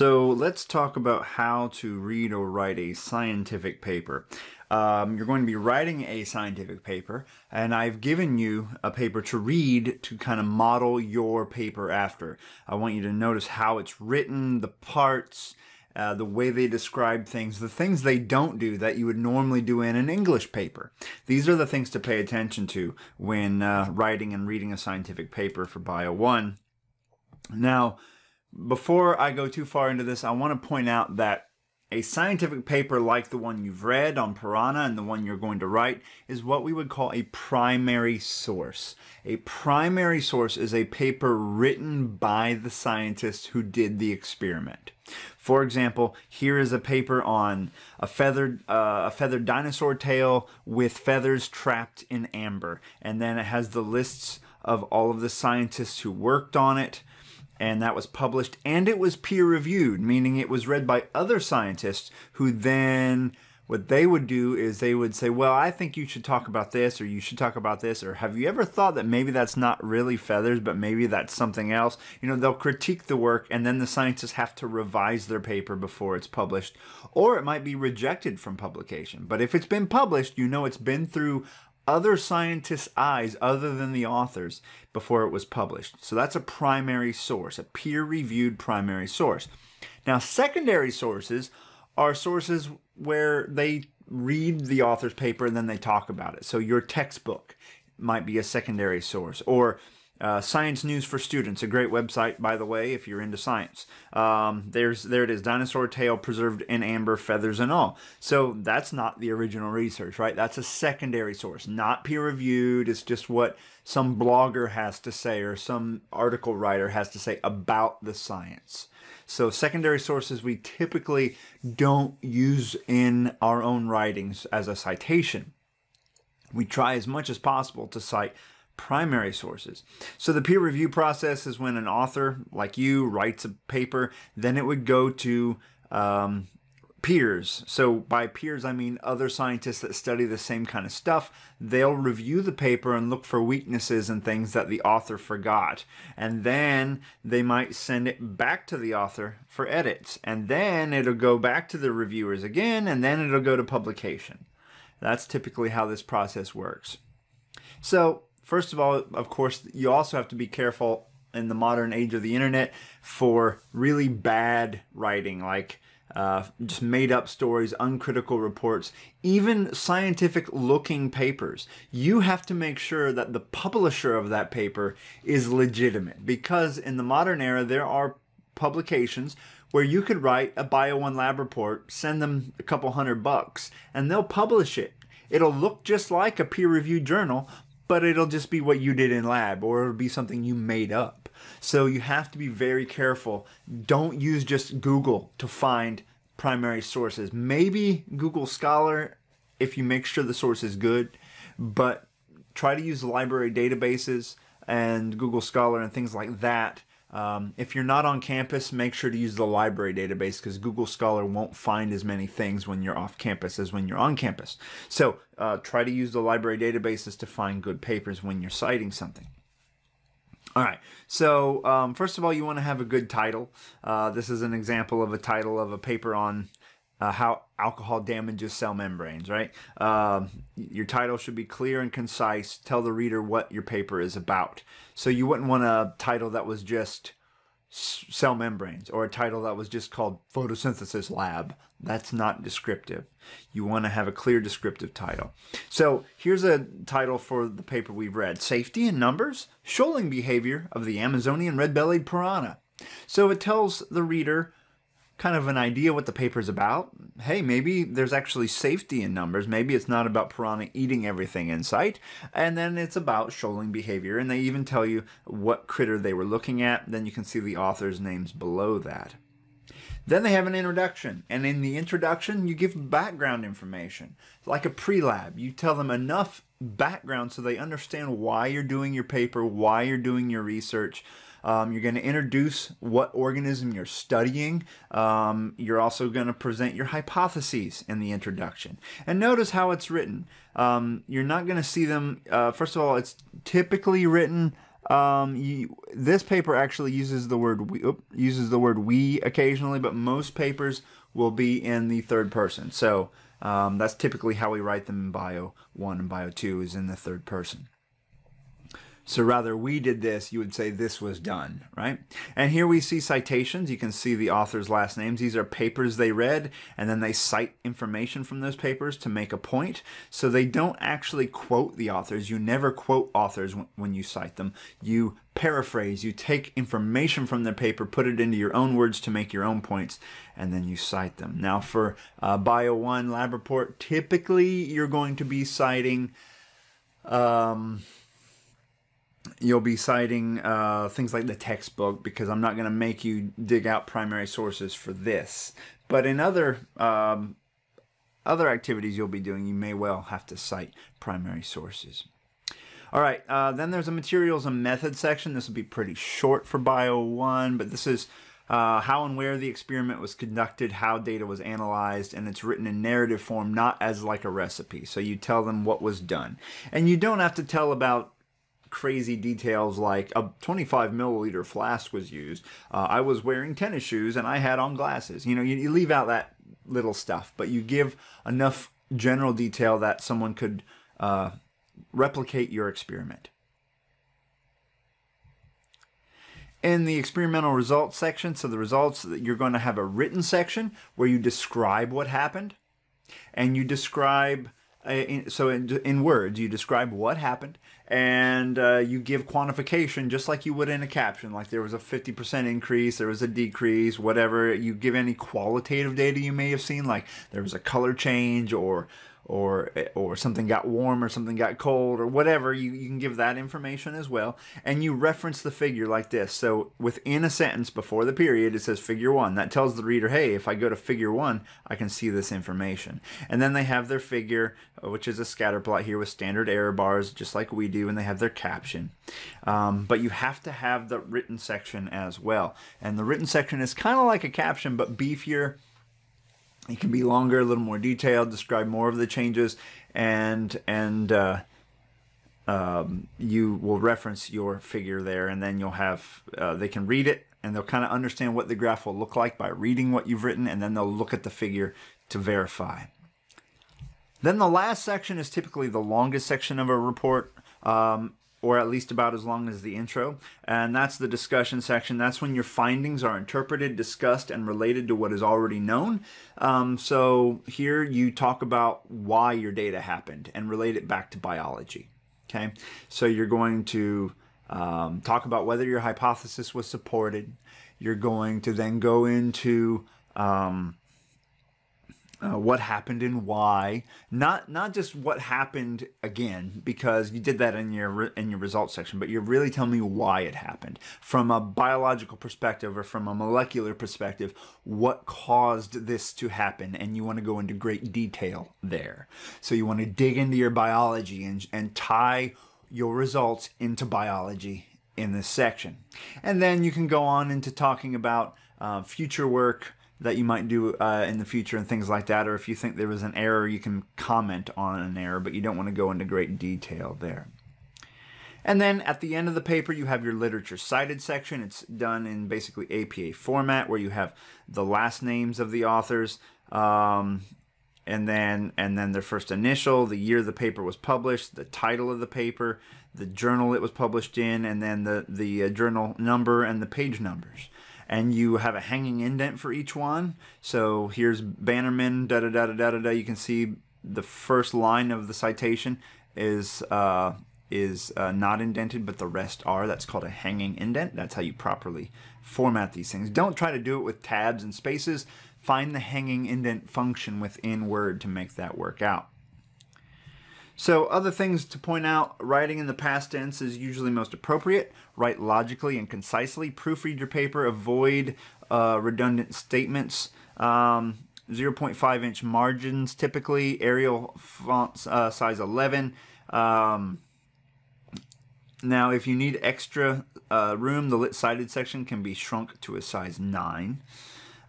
So let's talk about how to read or write a scientific paper. Um, you're going to be writing a scientific paper, and I've given you a paper to read to kind of model your paper after. I want you to notice how it's written, the parts, uh, the way they describe things, the things they don't do that you would normally do in an English paper. These are the things to pay attention to when uh, writing and reading a scientific paper for Bio 1. Now, before I go too far into this, I want to point out that a scientific paper like the one you've read on piranha and the one you're going to write is what we would call a primary source. A primary source is a paper written by the scientist who did the experiment. For example, here is a paper on a feathered uh, a feathered dinosaur tail with feathers trapped in amber, and then it has the lists of all of the scientists who worked on it and that was published and it was peer reviewed, meaning it was read by other scientists who then what they would do is they would say, Well, I think you should talk about this, or you should talk about this, or have you ever thought that maybe that's not really feathers, but maybe that's something else? You know, they'll critique the work, and then the scientists have to revise their paper before it's published, or it might be rejected from publication. But if it's been published, you know it's been through other scientists' eyes other than the authors before it was published. So that's a primary source, a peer reviewed primary source. Now, secondary sources are sources where they read the author's paper and then they talk about it. So your textbook might be a secondary source, or uh, Science News for Students, a great website, by the way, if you're into science. Um, there's there it is, dinosaur tail preserved in amber, feathers and all. So that's not the original research, right? That's a secondary source, not peer reviewed. It's just what some blogger has to say or some article writer has to say about the science. So secondary sources we typically don't use in our own writings as a citation. We try as much as possible to cite primary sources. So the peer review process is when an author like you writes a paper, then it would go to um, peers. So by peers, I mean other scientists that study the same kind of stuff. They'll review the paper and look for weaknesses and things that the author forgot. And then they might send it back to the author for edits. And then it'll go back to the reviewers again, and then it'll go to publication. That's typically how this process works. So First of all, of course, you also have to be careful in the modern age of the internet for really bad writing, like uh, just made up stories, uncritical reports, even scientific looking papers. You have to make sure that the publisher of that paper is legitimate because in the modern era, there are publications where you could write a Bio 1 lab report, send them a couple hundred bucks, and they'll publish it. It'll look just like a peer reviewed journal, but it'll just be what you did in lab or it'll be something you made up. So you have to be very careful. Don't use just Google to find primary sources. Maybe Google Scholar if you make sure the source is good, but try to use library databases and Google Scholar and things like that um, if you're not on campus, make sure to use the library database because Google Scholar won't find as many things when you're off campus as when you're on campus. So uh, try to use the library databases to find good papers when you're citing something. All right, so um, first of all, you want to have a good title. Uh, this is an example of a title of a paper on uh, how alcohol damages cell membranes, right? Uh, your title should be clear and concise. Tell the reader what your paper is about. So you wouldn't want a title that was just cell membranes or a title that was just called photosynthesis lab. That's not descriptive. You want to have a clear descriptive title. So here's a title for the paper we've read. Safety in Numbers, Shoaling Behavior of the Amazonian Red-Bellied Piranha. So it tells the reader kind of an idea what the paper's about. Hey, maybe there's actually safety in numbers. Maybe it's not about piranha eating everything in sight. And then it's about shoaling behavior. And they even tell you what critter they were looking at. Then you can see the author's names below that. Then they have an introduction. And in the introduction, you give background information. Like a pre-lab. You tell them enough background so they understand why you're doing your paper, why you're doing your research, um, you're going to introduce what organism you're studying. Um, you're also going to present your hypotheses in the introduction. And notice how it's written. Um, you're not going to see them, uh, first of all, it's typically written Um, you, this paper actually uses the word we, oop, uses the word we occasionally, but most papers will be in the third person. So um, that's typically how we write them in Bio 1 and Bio 2 is in the third person. So rather, we did this, you would say this was done, right? And here we see citations. You can see the author's last names. These are papers they read, and then they cite information from those papers to make a point. So they don't actually quote the authors. You never quote authors when you cite them. You paraphrase, you take information from their paper, put it into your own words to make your own points, and then you cite them. Now, for uh, Bio 1 lab report, typically you're going to be citing. Um, you'll be citing uh, things like the textbook because I'm not going to make you dig out primary sources for this. But in other um, other activities you'll be doing, you may well have to cite primary sources. All right, uh, then there's a materials and methods section. This will be pretty short for Bio 1, but this is uh, how and where the experiment was conducted, how data was analyzed, and it's written in narrative form, not as like a recipe. So you tell them what was done. And you don't have to tell about crazy details like a 25 milliliter flask was used. Uh, I was wearing tennis shoes and I had on glasses. You know, you, you leave out that little stuff, but you give enough general detail that someone could uh, replicate your experiment. In the experimental results section, so the results, that you're going to have a written section where you describe what happened and you describe uh, in, so in, in, words, you describe what happened and uh, you give quantification just like you would in a caption. Like there was a 50% increase, there was a decrease, whatever. You give any qualitative data you may have seen, like there was a color change or or or something got warm or something got cold or whatever you, you can give that information as well. And you reference the figure like this. So within a sentence before the period it says figure one. That tells the reader hey if i go to figure one i can see this information. And then they have their figure which is a scatter plot here with standard error bars just like we do and they have their caption. Um, but you have to have the written section as well. And the written section is kind of like a caption but beefier it can be longer, a little more detailed, describe more of the changes, and and uh, um, you will reference your figure there, and then you'll have uh, they can read it and they'll kind of understand what the graph will look like by reading what you've written, and then they'll look at the figure to verify. Then the last section is typically the longest section of a report. Um, or at least about as long as the intro. And that's the discussion section. That's when your findings are interpreted, discussed, and related to what is already known. Um, so here you talk about why your data happened and relate it back to biology. Okay, so you're going to um, talk about whether your hypothesis was supported. You're going to then go into um, uh, what happened and why. Not not just what happened again because you did that in your in your results section but you're really telling me why it happened. From a biological perspective or from a molecular perspective what caused this to happen? And you want to go into great detail there. So you want to dig into your biology and and tie your results into biology in this section. And then you can go on into talking about uh, future work that you might do uh, in the future and things like that, or if you think there was an error, you can comment on an error, but you don't want to go into great detail there. And then at the end of the paper, you have your literature cited section. It's done in basically APA format where you have the last names of the authors, um, and then and then their first initial, the year the paper was published, the title of the paper, the journal it was published in, and then the the uh, journal number and the page numbers and you have a hanging indent for each one. So here's Bannerman, da da da da da da. You can see the first line of the citation is uh, is uh, not indented, but the rest are. That's called a hanging indent. That's how you properly format these things. Don't try to do it with tabs and spaces. Find the hanging indent function within Word to make that work out. So other things to point out, writing in the past tense is usually most appropriate. Write logically and concisely. Proofread your paper. Avoid uh, redundant statements. Um, 0.5 inch margins typically. Arial font uh, size 11. Um, now, if you need extra uh, room, the lit cited section can be shrunk to a size 9.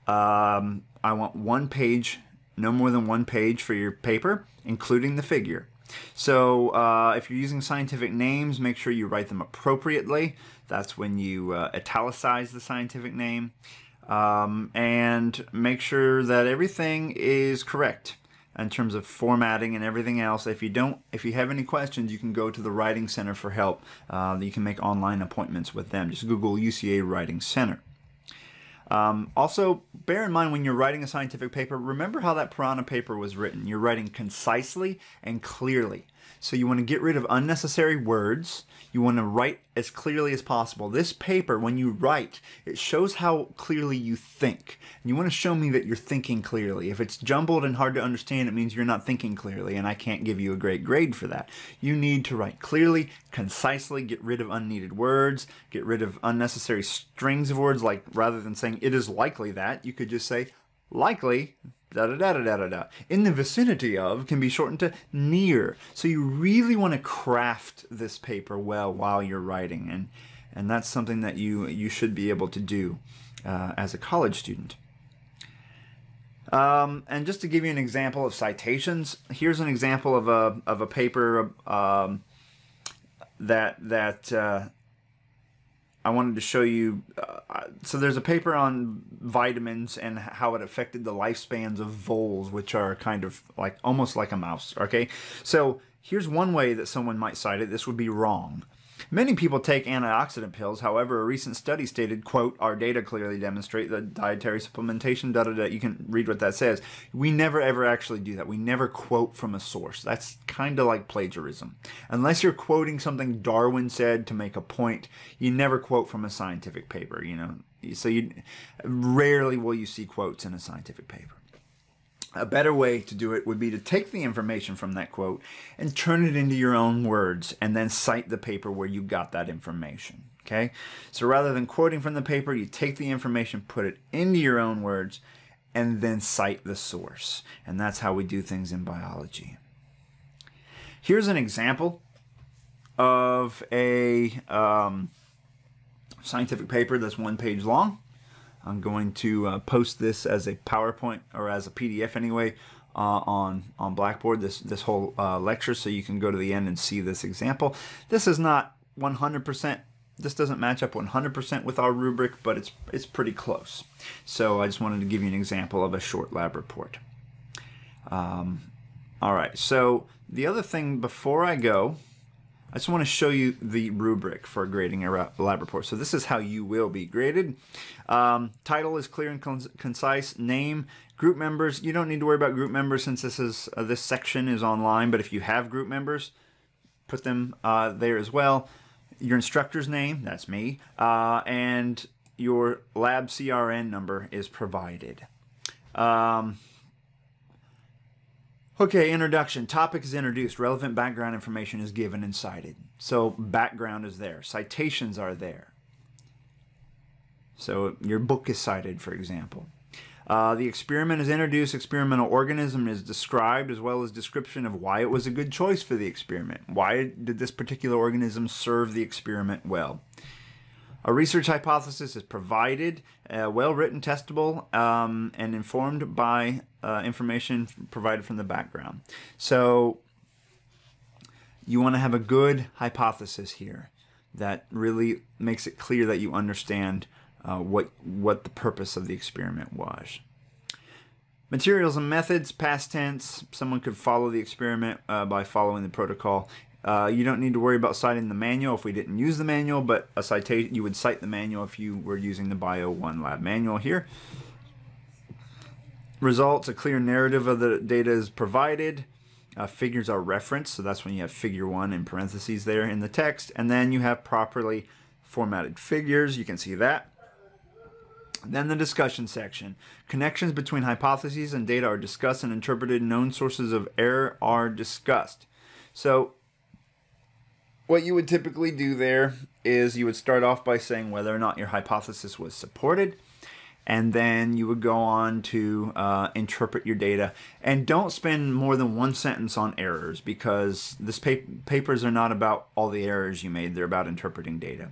Um, I want one page, no more than one page for your paper, including the figure. So uh, if you're using scientific names, make sure you write them appropriately. That's when you uh, italicize the scientific name. Um, and make sure that everything is correct in terms of formatting and everything else. If you don't, if you have any questions, you can go to the Writing Center for help. Uh, you can make online appointments with them. Just Google UCA Writing Center. Um, also, bear in mind when you're writing a scientific paper, remember how that Piranha paper was written. You're writing concisely and clearly. So you want to get rid of unnecessary words. You want to write as clearly as possible. This paper, when you write, it shows how clearly you think. And you want to show me that you're thinking clearly. If it's jumbled and hard to understand, it means you're not thinking clearly, and I can't give you a great grade for that. You need to write clearly, concisely, get rid of unneeded words, get rid of unnecessary strings of words, like rather than saying it is likely that, you could just say likely da da da da da da in the vicinity of can be shortened to near so you really want to craft this paper well while you're writing and and that's something that you you should be able to do uh, as a college student um, and just to give you an example of citations here's an example of a of a paper um, that that uh, I wanted to show you. Uh, so there's a paper on vitamins and how it affected the lifespans of voles, which are kind of like almost like a mouse. Okay, so here's one way that someone might cite it. This would be wrong. Many people take antioxidant pills. However, a recent study stated, quote, our data clearly demonstrate that dietary supplementation, da da da. You can read what that says. We never ever actually do that. We never quote from a source. That's kind of like plagiarism. Unless you're quoting something Darwin said to make a point, you never quote from a scientific paper, you know. So you rarely will you see quotes in a scientific paper. A better way to do it would be to take the information from that quote and turn it into your own words and then cite the paper where you got that information. Okay? So rather than quoting from the paper, you take the information, put it into your own words, and then cite the source. And that's how we do things in biology. Here's an example of a um, scientific paper that's one page long. I'm going to uh, post this as a PowerPoint or as a PDF anyway uh, on on Blackboard this this whole uh, lecture so you can go to the end and see this example. This is not 100%. This doesn't match up 100% with our rubric, but it's it's pretty close. So I just wanted to give you an example of a short lab report. Um, all right. So the other thing before I go I just want to show you the rubric for grading a lab report. So this is how you will be graded. Um, title is clear and concise. Name, group members. You don't need to worry about group members since this is uh, this section is online. But if you have group members, put them uh, there as well. Your instructor's name, that's me, uh, and your lab CRN number is provided. Um, Okay, introduction. Topic is introduced. Relevant background information is given and cited. So background is there. Citations are there. So your book is cited, for example. Uh, the experiment is introduced. Experimental organism is described as well as description of why it was a good choice for the experiment. Why did this particular organism serve the experiment well? A research hypothesis is provided, uh, well written, testable, um, and informed by uh, information provided from the background. So you want to have a good hypothesis here that really makes it clear that you understand uh, what what the purpose of the experiment was. Materials and methods, past tense. Someone could follow the experiment uh, by following the protocol uh, you don't need to worry about citing the manual if we didn't use the manual, but a citation you would cite the manual if you were using the Bio 1 lab manual here. Results, a clear narrative of the data is provided. Uh, figures are referenced, so that's when you have figure 1 in parentheses there in the text. And then you have properly formatted figures. You can see that. Then the discussion section. Connections between hypotheses and data are discussed and interpreted. Known sources of error are discussed. So what you would typically do there is you would start off by saying whether or not your hypothesis was supported, and then you would go on to uh, interpret your data. And don't spend more than one sentence on errors because this pa- papers are not about all the errors you made, they're about interpreting data.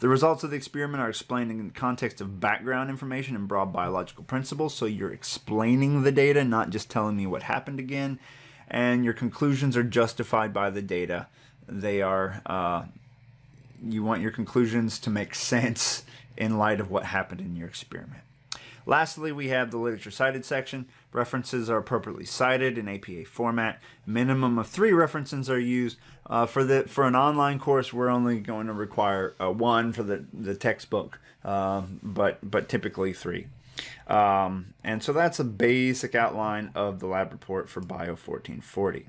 The results of the experiment are explained in the context of background information and broad biological principles, so you're explaining the data, not just telling me what happened again and your conclusions are justified by the data. They are, uh, you want your conclusions to make sense in light of what happened in your experiment. Lastly, we have the literature cited section. References are appropriately cited in APA format. Minimum of three references are used. Uh, for the for an online course, we're only going to require uh, one for the the textbook, uh, but but typically three. Um, and so that's a basic outline of the lab report for Bio 1440.